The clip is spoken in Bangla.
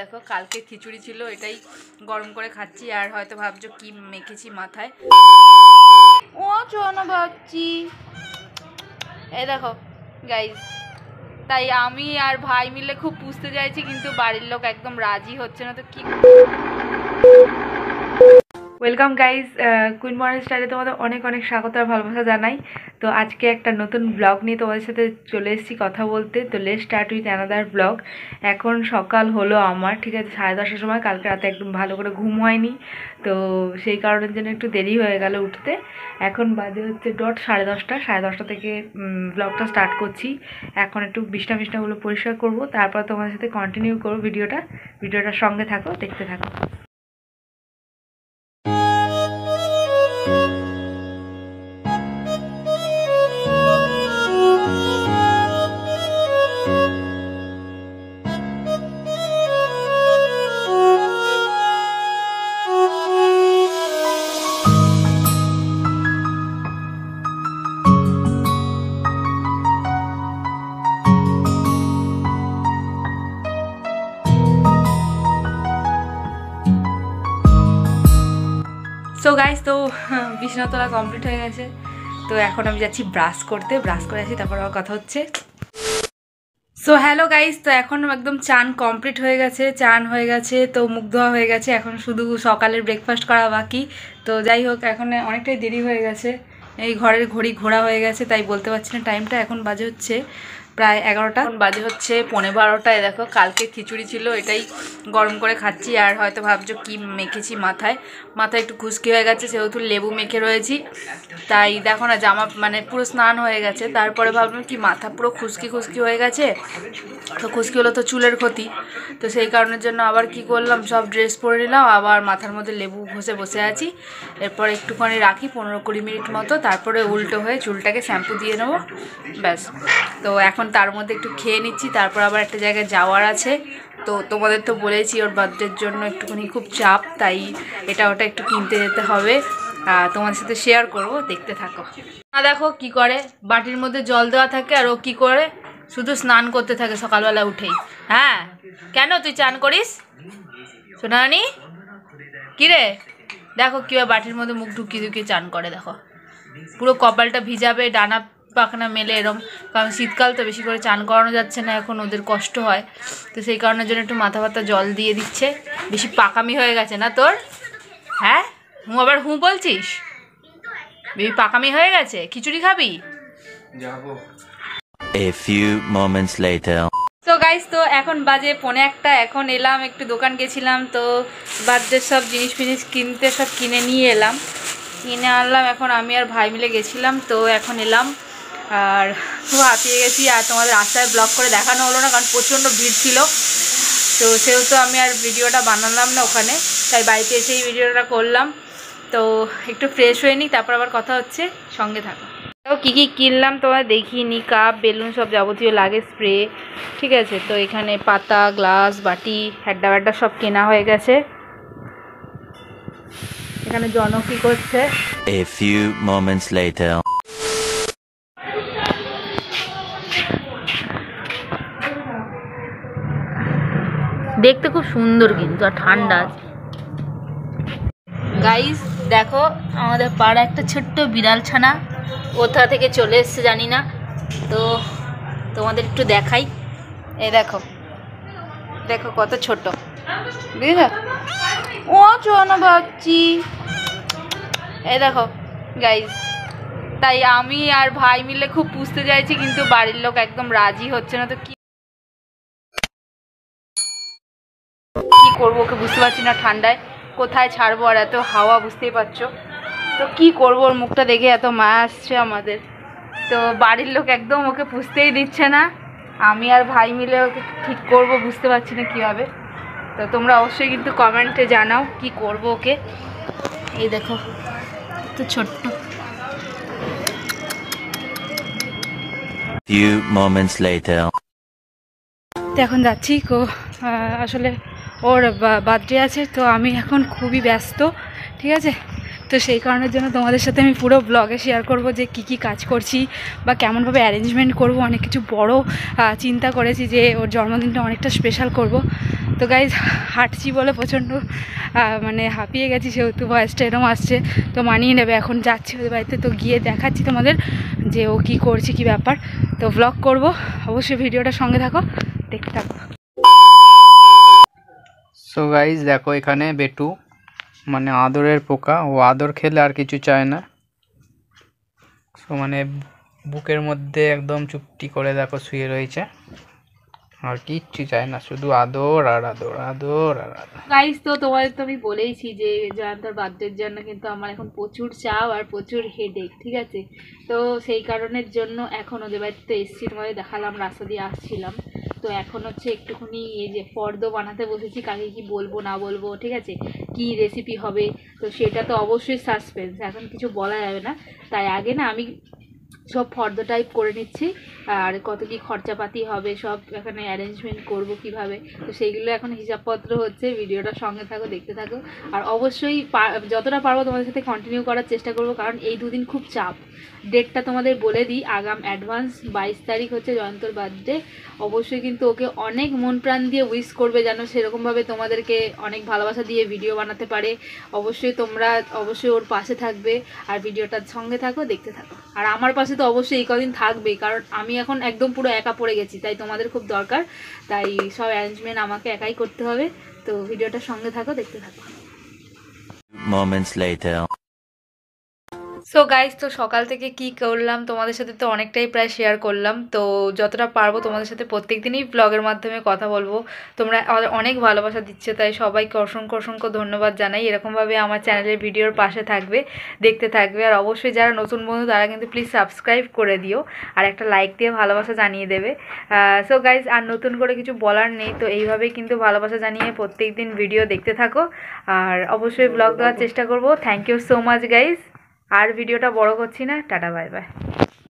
দেখো, কালকে খিচুড়ি ছিল, এটাই গরম করে খাচ্ছি, আর হয়তো ভাবছ কি মেখেছি মাথায়। ও চলো ভাবছি। এই দেখো গাইজ তাই আমি আর ভাই মিলে খুব পুষতে চাইছি, কিন্তু বাড়ির লোক একদম রাজি হচ্ছে না, তো কি ওয়েলকাম গাইজ কুইন মর্নিং স্টাইলে তোমাদের অনেক অনেক স্বাগত আর ভালোবাসা জানাই। তো আজকে একটা নতুন ব্লগ নিয়ে তোমাদের সাথে চলে এসেছি কথা বলতে। তো let start with another blog এখন সকাল হলো আমার, ঠিক আছে? সাড়ে দশটার সময়। কালকে রাতে একদম ভালো করে ঘুম হয়নি। তো সেই কারণের জন্য একটু দেরি হয়ে গেল উঠতে। এখন বাজে হচ্ছে ডট সাড়ে দশটা। সাড়ে দশটা থেকে ব্লগটা স্টার্ট করছি। এখন একটু বিছনা বিছনাগুলো পরিষ্কার করব। তারপর তোমাদের সাথে কন্টিনিউ করব ভিডিওটা। ভিডিওটার সঙ্গে থাকো, দেখতে থাকো। সো গাইস তো বিছনা তোলা কমপ্লিট হয়ে গেছে। তো, এখন আমি যাচ্ছি ব্রাশ করতে। ব্রাশ করে আসি, তারপর আবার কথা হচ্ছে। সো হ্যালো গাইস তো, এখন একদম চান কমপ্লিট হয়ে গেছে, চান হয়ে গেছে, তো, মুখ ধোয়া হয়ে গেছে। এখন শুধু সকালের ব্রেকফাস্ট করা বাকি। তো, যাই হোক, এখন অনেকটাই দেরি হয়ে গেছে। এই ঘরের ঘড়ি ঘোরা হয়ে গেছে, তাই বলতে পারছি না টাইমটা এখন বাজে হচ্ছে। প্রায় এগারোটা। বাজে হচ্ছে পনেরো বারোটায় দেখো, কালকে খিচুড়ি ছিল, এটাই গরম করে খাচ্ছি। আর হয়তো ভাবছ কি মেখেছি মাথায়। মাথায় একটু খুশকি হয়ে গেছে, সেহেতু লেবু মেখে রয়েছি। তাই দেখো না, জামা মানে পুরো স্নান হয়ে গেছে। তারপরে ভাবলাম কি, মাথা পুরো খুশকি খুশকি হয়ে গেছে। তো খুশকি হলো তো চুলের ক্ষতি। তো সেই কারণের জন্য আবার কি করলাম, সব ড্রেস পরে নিলাম। আবার মাথার মধ্যে লেবু ঘষে বসে আছি। এরপর একটুখানি রাখি, পনেরো কুড়ি মিনিট মতো। তারপরে উল্টো হয়ে চুলটাকে শ্যাম্পু দিয়ে নেব। ব্যাস। তো এখন তার মধ্যে একটু খেয়ে নিচ্ছি, তারপর আবার একটা জায়গায় যাওয়ার আছে। তো তোমাদের তো বলেছি ওর বার্থডের জন্য একটুখানি খুব চাপ, তাই এটা ওটা একটু কিনতে যেতে হবে। তোমাদের সাথে শেয়ার করব, দেখতে থাকো। না দেখো কি করে, বাটির মধ্যে জল দেওয়া থাকে আর ও কি করে? শুধু স্নান করতে থাকে সকালবেলা উঠেই। হ্যাঁ? কেন তুই চান করিস? সোনানি কি রে দেখো কীভাবে বাটির মধ্যে মুখ ঢুকিয়ে ঢুকিয়ে চান করে, দেখো। পুরো কপালটা ভিজাবে, ডানা পাখনা মেলে এরম কারণ শীতকাল তো বেশি করে চান করানো যাচ্ছে না এখন ওদের কষ্ট হয়। তো সেই কারণের জন্য একটু মাথা ফাতা জল দিয়ে দিচ্ছে। বেশি পাকামি হয়ে গেছে না তোর? হ্যাঁ? হু আবার হু বলছিস? বেশি পাকামি হয়ে গেছে? খিচুড়ি খাবি? A few moments later. তো গাইস তো এখন বাজে পনে একটা এখন এলাম একটু দোকান গেছিলাম তো বার্থডের সব জিনিস ফিনিস কিনতে সব কিনে নিয়ে এলাম। কিনে আনলাম এখন আমি আর ভাই মিলে গেছিলাম তো এখন এলাম। আর খুব হাঁপিয়ে গেছি আর তোমাদের রাস্তায় ব্লগ করে দেখানো হলো না, কারণ প্রচণ্ড ভিড় ছিল। তো সেহেতু আমি আর ভিডিওটা বানালাম না ওখানে, তাই বাড়িতে এসেই ভিডিওটা করলাম। তো একটু ফ্রেশ হয়ে নিই তারপর আবার কথা হচ্ছে, সঙ্গে থাকো। তো কী কী কিনলাম তোমার দেখিয়ে নি কাপ বেলুন সব যাবতীয় লাগে স্প্রে ঠিক আছে? তো এখানে পাতা গ্লাস বাটি, হ্যাড্ডা ব্যাড্ডা সব কেনা হয়ে গেছে। এখানে জন কি করছে। A few moments later. দেখতে খুব সুন্দর কিন্তু আর ঠান্ডা আছে। গাইস দেখো আমাদের পাড়া একটা ছোট্ট বিড়াল ছানা কোথা থেকে চলে এসছে জানি না। তো তোমাদের একটু দেখাই। এ দেখো দেখো কত ছোট। বুঝলে? ও চলো ভাবছি। এই দেখো গাইস তাই আমি আর ভাই মিলে খুব পুষতে চাইছি কিন্তু বাড়ির লোক একদম রাজি হচ্ছে না তো কি করব ওকে বুঝতে পারছি না ঠান্ডায়। কোথায় ছাড়বো আর এত হাওয়া বুঝতেই পারছ? তো কি করব? ওর মুখটা দেখে এত মায়া আসছে আমাদের। তো বাড়ির লোক একদম ওকে পুষতেই দিচ্ছে না। আমি আর ভাই মিলে ওকে ঠিক করব বুঝতে পারছি না কীভাবে। তো তোমরা অবশ্যই কিন্তু কমেন্টে জানাও কি করব ওকে। এই দেখো তো ছোট্ট। এখন যাচ্ছি কো আসলে ওর বার্থডে আছে, তো আমি এখন খুবই ব্যস্ত, ঠিক আছে? তো সেই কারণের জন্য তোমাদের সাথে আমি পুরো ব্লগে শেয়ার করব যে কি কি কাজ করছি বা কেমনভাবে অ্যারেঞ্জমেন্ট করব। অনেক কিছু বড় চিন্তা করেছি যে ওর জন্মদিনটা অনেকটা স্পেশাল করব। তো গাইজ হাঁটছি বলে প্রচণ্ড মানে হাঁপিয়ে গেছি, সেহেতু ভয়েসটা এরম আসছে, তো মানিয়ে নেবে। এখন যাচ্ছি ওদের বাড়িতে, তো গিয়ে দেখাচ্ছি তোমাদের যে ও কি করছে, কি ব্যাপার। তো ব্লগ করব, অবশ্যই ভিডিওটা সঙ্গে থাকো, দেখতে থাকো। সো গাইজ দেখো এখানে বেটু মানে আদরের পোকা, ও আদর খেলে আর কিছু চায় না। সো মানে বুকের মধ্যে একদম চুপটি করে দেখো শুয়ে রয়েছে। আর কিচ্ছু চায় না, শুধু আদর আর আদর আদর আর আদর। গাইস তো তোমাদের তো আমি বলেইছি যে জয়ন্তর বার্থডের জন্য কিন্তু আমার এখন প্রচুর চাপ আর প্রচুর হেডেক ঠিক আছে? তো সেই কারণের জন্য এখন ওদের বাড়িতে এসেছি, তোমাদের দেখালাম, রাস্তা দিয়ে আসছিলাম। তো এখন হচ্ছে একটুখানি এই যে ফর্দ বানাতে বসেছি, কাকে কি বলব, না বলব, ঠিক আছে? কি রেসিপি হবে? তো সেটা তো অবশ্যই সাসপেন্স এখন কিছু বলা যাবে না। তাই আগে না আমি সব ফর্দ টাইপ করে নিচ্ছি। আর কত কি খরচাপাতি হবে, সব এখানে অ্যারেঞ্জমেন্ট করব কীভাবে? তো সেইগুলো এখন হিসাবপত্র হচ্ছে, ভিডিওটা সঙ্গে থাকো, দেখতে থাকো। আর অবশ্যই যতটা পারব তোমাদের সাথে কন্টিনিউ করার চেষ্টা করব, কারণ এই দুদিন খুব চাপ। ডেটটা তোমাদের বলে দিই, আগাম অ্যাডভান্স বাইশ তারিখ হচ্ছে জয়ন্তর বার্থডে অবশ্যই কিন্তু ওকে অনেক মন প্রাণ দিয়ে উইশ করবে যেন সেরকমভাবে তোমাদেরকে অনেক ভালোবাসা দিয়ে ভিডিও বানাতে পারে। অবশ্যই তোমরা, অবশ্যই ওর পাশে থাকবে। আর ভিডিওটার সঙ্গে থাকো, দেখতে থাকো। আর আমার পাশে তো অবশ্যই এই কদিন থাকবেই, কারণ আমি এখন একদম পুরো একা পড়ে গেছি, তাই তোমাদের খুব দরকার। তাই সব অ্যারেঞ্জমেন্ট আমাকে একাই করতে হবে। তো ভিডিওটা সঙ্গে থাকো, দেখতে থাকো। Moments later. সো গাইজ তো সকাল থেকে কি করলাম? তোমাদের সাথে তো অনেকটাই প্রায় শেয়ার করলাম। তো যতটা পারব তোমাদের সাথে প্রত্যেক দিনই ব্লগের মাধ্যমে কথা বলব। তোমরা অনেক ভালোবাসা দিচ্ছে, তাই সবাইকে অসংখ্য অসংখ্য ধন্যবাদ জানাই। এরকমভাবে আমার চ্যানেলের ভিডিওর পাশে থাকবে, দেখতে থাকবে। আর অবশ্যই যারা নতুন বন্ধু, তারা কিন্তু প্লিজ সাবস্ক্রাইব করে দিও। আর একটা লাইক দিয়ে ভালোবাসা জানিয়ে দেবে। সো গাইজ আর নতুন করে কিছু বলার নেই, তো এইভাবেই কিন্তু ভালোবাসা জানিয়ে প্রত্যেক দিন ভিডিও দেখতে থাকো। আর অবশ্যই ব্লগ দেওয়ার চেষ্টা করব। Thank you so much guys আর ভিডিওটা বড় করছি না টাটা বাই বাই।